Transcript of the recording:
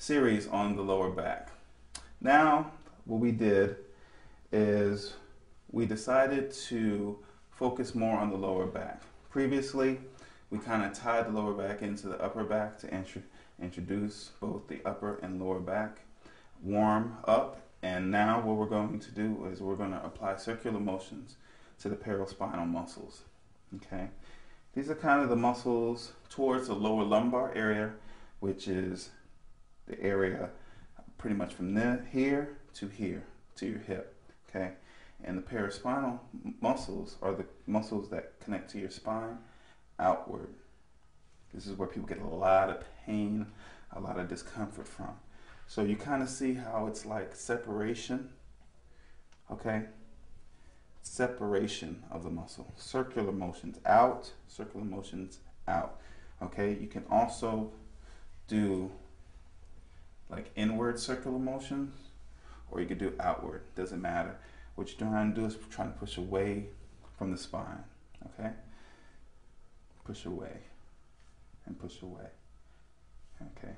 series on the lower back. Now, what we did is we decided to focus more on the lower back. Previously, we kind of tied the lower back into the upper back to intro introduce both the upper and lower back, warm up, and now what we're going to do is we're going to apply circular motions to the paraspinal muscles. Okay, these are kind of the muscles towards the lower lumbar area, which is the area pretty much from there, here to here to your hip. Okay, and the paraspinal muscles are the muscles that connect to your spine outward. This is where people get a lot of pain, a lot of discomfort from. So you kind of see how it's like separation, okay? Separation of the muscle. Circular motions out, circular motions out, okay? You can also do like inward circular motions or you could do outward, doesn't matter. What you're trying to do is trying to push away from the spine, okay? Push away and push away. Okay.